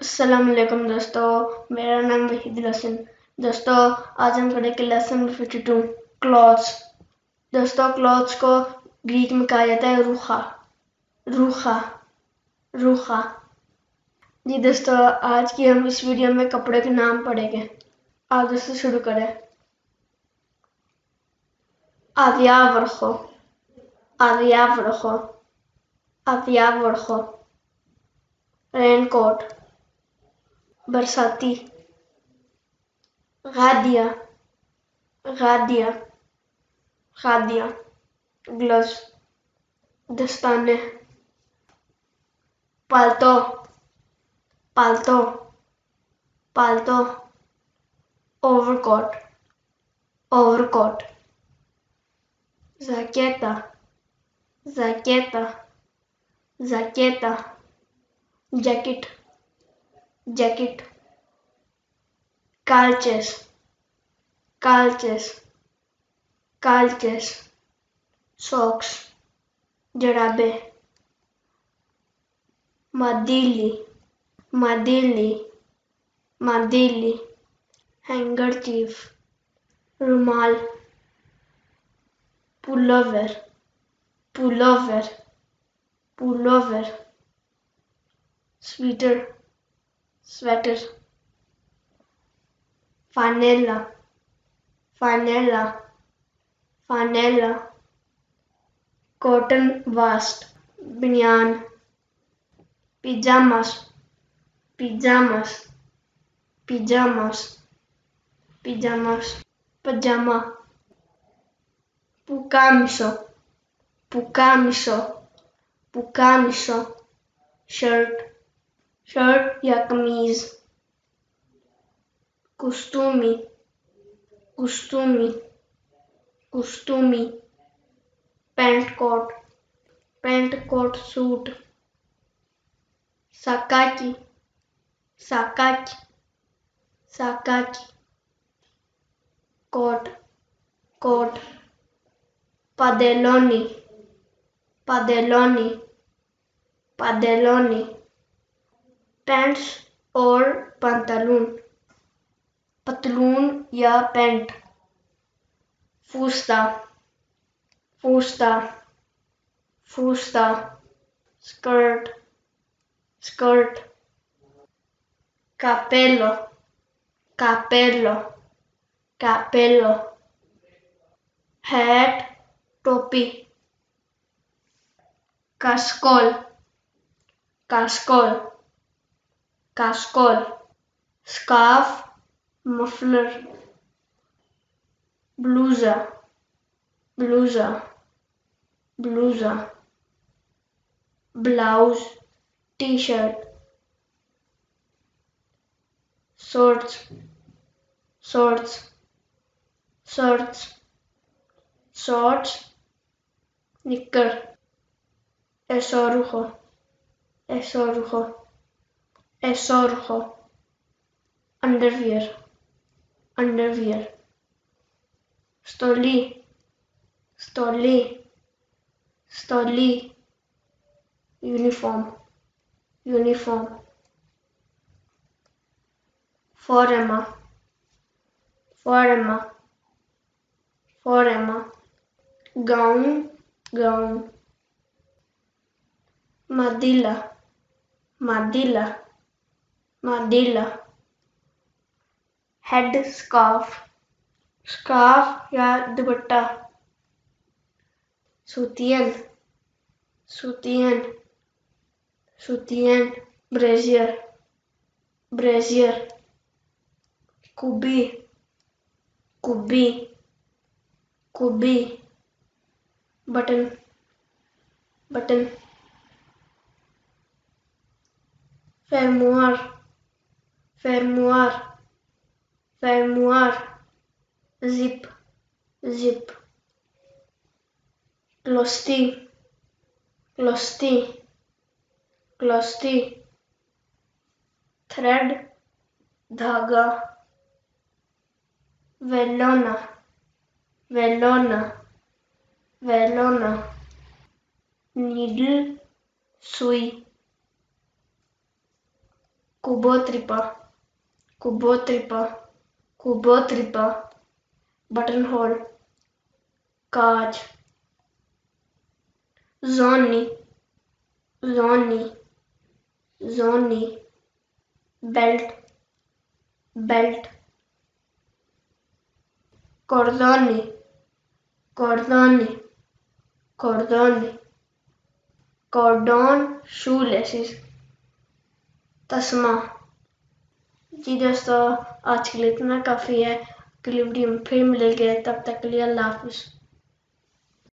अस्सलाम वालेकुम दोस्तों, मेरा नाम वहीद हसन। दोस्तों, आज हम पढ़ेंगे लेसन फिफ्टी टू क्लॉथ्स दोस्तों क्लॉथ्स को ग्रीक में कहा जाता है रूखा। रूखा। रूखा। जी दोस्तों, आज की हम इस वीडियो में कपड़े के नाम पढ़ेंगे। आज दोस्तों शुरू करें। आविया वर्खो। आविया वर्खो। आविया वर्खो। रेनकोट बरसाती गादिया गादिया गादिया ग्लव्स दस्ताने पालतो पालतो पालतो ओवरकोट ओवरकोट जाकेटा जैकेट जैकेट कालचेस कालचेस कालचेस सॉक्स जराबे मदीली मदीली मदीली हैंगर चीफ रुमाल, pullover pullover pullover. Sweater sweater. Vanilla vanilla vanilla. Cotton vest banyan. Pajamas pajamas pajamas pajamas pajama. Pucamiso pucamiso pucamiso shirt shirt या कमीज? कुस्तुमी कुस्तुमी कुस्तुमी, pant coat pant coat suit, साकाकी साकाकी साकाकी, coat coat padeloni padeloni padeloni pants और पंतलून पतलून या pant. फूसता। फूसता। फूसता। Skirt. Skirt. capello capello capello hat टोपी। cascol cascol cascol scarf muffler blusa blusa blusa blouse t-shirt shorts shorts shorts shorts knicker esorujo esorujo esorjo underwear underwear stoli stoli stoli uniform uniform forema forema forema gown gown madilla madilla madilla head scarf scarf या दुपट्टा। सुतियन। सुतियन। सुतियन। Brazier. Brazier. कुबी कुबी कुबी button. Button. Fermoir fermoar, fermoar, zip, zip, closti, closti, closti, thread, धागा Velona, Velona, Velona, Needle, Sui, Cubotripa. Cubotripa cubotripa button hole काज जोनी जोनी जोनी belt belt cordone cordone cordone cordon shoelaces तस्मा जी दोस्तों आज के लिए इतना काफ़ी है अगली वीडियो में फिर मिलेंगे, तब तक के लिए अल्लाह हाफिज़।